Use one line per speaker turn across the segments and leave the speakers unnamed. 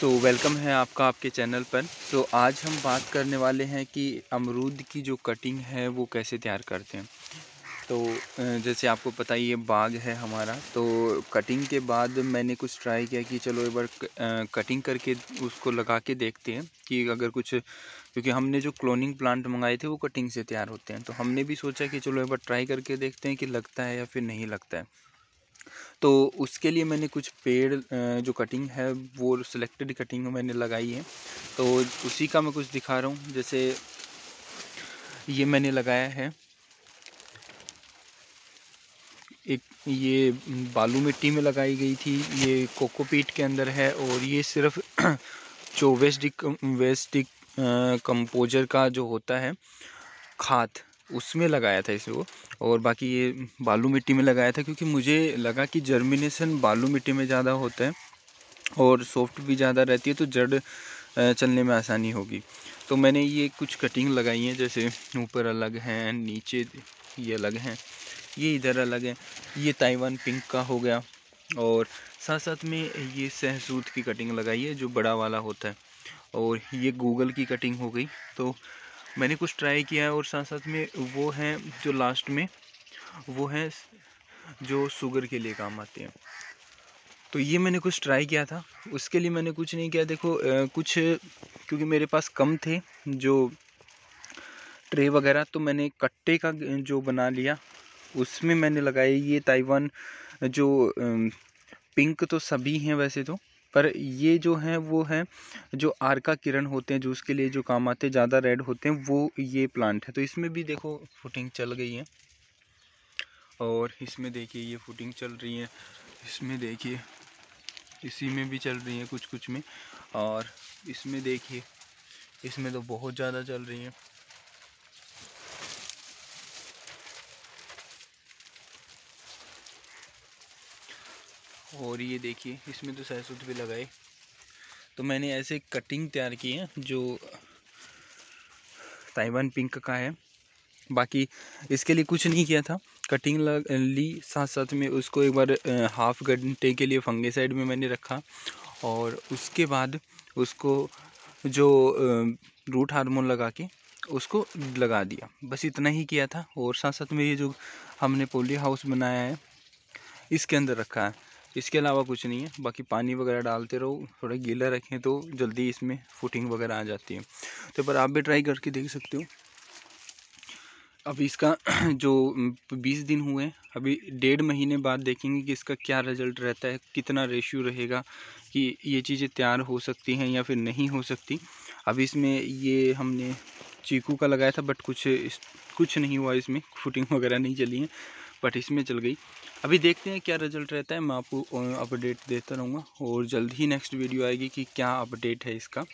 सो so, welcome है आपका आपके चैनल पर। सो so, आज हम बात करने वाले हैं कि अमरूद की जो कटिंग है वो कैसे तैयार करते हैं। तो जैसे आपको पता ही ये बाग है हमारा। तो कटिंग के बाद मैंने कुछ ट्राई किया कि चलो एक बार कटिंग करके उसको लगा के देखते हैं कि अगर कुछ क्योंकि हमने जो क्लोनिंग प्लांट मंगाए थे वो कटिंग से तैयार होते हैं। तो हमने भी सोचा कि चलो एक बार ट्राई करके देखते हैं कि लगता है या फिर नहीं लगता है। तो उसके लिए मैंने कुछ पेड़ जो कटिंग है, वो सिलेक्टेड कटिंग मैंने लगाई है। तो उसी का मैं कुछ दिखा रहा हूँ, जैसे ये मैंने लगाया है। एक ये बालू मिट्टी में लगाई गई थी, ये कोकोपीट के अंदर है और ये सिर्फ़ जो वेस्टिक वेस्टिक कंपोजर का जो होता है, खाद। उसमें लगाया था इसे वो, और बाकी ये बालू मिट्टी में लगाया था क्योंकि मुझे लगा कि जर्मिनेशन बालू मिट्टी में ज़्यादा होता है और सॉफ्ट भी ज़्यादा रहती है तो जड़ चलने में आसानी होगी। तो मैंने ये कुछ कटिंग लगाई हैं, जैसे ऊपर अलग हैं, नीचे ये अलग हैं, ये इधर अलग है, ये ताइवान पिंक का हो गया, और साथ साथ में ये सहसूत की कटिंग लगाई है, जो बड़ा वाला होता है, और ये गूगल की कटिंग हो गई तो मैंने कुछ ट्राई किया है और साथ साथ में वो हैं जो लास्ट में वो हैं जो शुगर के लिए काम आते हैं। तो ये मैंने कुछ ट्राई किया था। उसके लिए मैंने कुछ नहीं किया। देखो आ, कुछ क्योंकि मेरे पास कम थे जो ट्रे वगैरह तो मैंने कट्टे का जो बना लिया उसमें मैंने लगाया ये ताइवान जो पिंक तो सभी हैं वैसे तो। पर ये जो हैं, वो हैं, जो आर्का किरण होते हैं, जो उसके लिए जो काम आते हैं, ज़्यादा रेड होते हैं, वो ये प्लांट है। तो इसमें भी देखो, फुटिंग चल गई है। और इसमें देखिए, ये फुटिंग चल रही है। इसमें देखिए, इसी में भी चल रही है कुछ कुछ में। और इसमें देखिए, इसमें तो बहुत ज़्यादा चल रही हैं। और ये देखिए, इसमें तो सहसूत भी लगाए। तो मैंने ऐसे कटिंग तैयार की है, जो ताइवान पिंक का है। बाकी इसके लिए कुछ नहीं किया था। कटिंग लग, ली साथ साथ में उसको एक बार हाफ़ घंटे के लिए फंगे साइड में मैंने रखा। और उसके बाद उसको जो रूट हार्मोन लगा के उसको लगा दिया। बस इतना ही किया था। और साथ साथ में ये जो हमने पोलियो हाउस बनाया है, इसके अंदर रखा है। इसके अलावा कुछ नहीं है। बाकी पानी वगैरह डालते रहो, थोड़ा गीला रखें तो जल्दी इसमें फुटिंग वगैरह आ जाती है। तो पर आप भी ट्राई करके देख सकते हो। अब इसका जो 20 दिन हुए अभी डेढ़ महीने बाद देखेंगे कि इसका क्या रिज़ल्ट रहता है, कितना रेशियो रहेगा कि ये चीज़ें तैयार हो सकती हैं या फिर नहीं हो सकती। अब इसमें ये हमने चीकू का लगाया था बट कुछ कुछ नहीं हुआ इसमें फुटिंग वगैरह नहीं चली है। बट इसमें चल गई। अभी देखते हैं क्या रिज़ल्ट रहता है। मैं आपको अपडेट देता रहूँगा और जल्द ही नेक्स्ट वीडियो आएगी कि क्या अपडेट है इसका।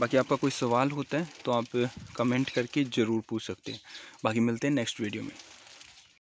बाकी आपका कोई सवाल होता है तो आप कमेंट करके ज़रूर पूछ सकते हैं। बाकी मिलते हैं नेक्स्ट वीडियो में।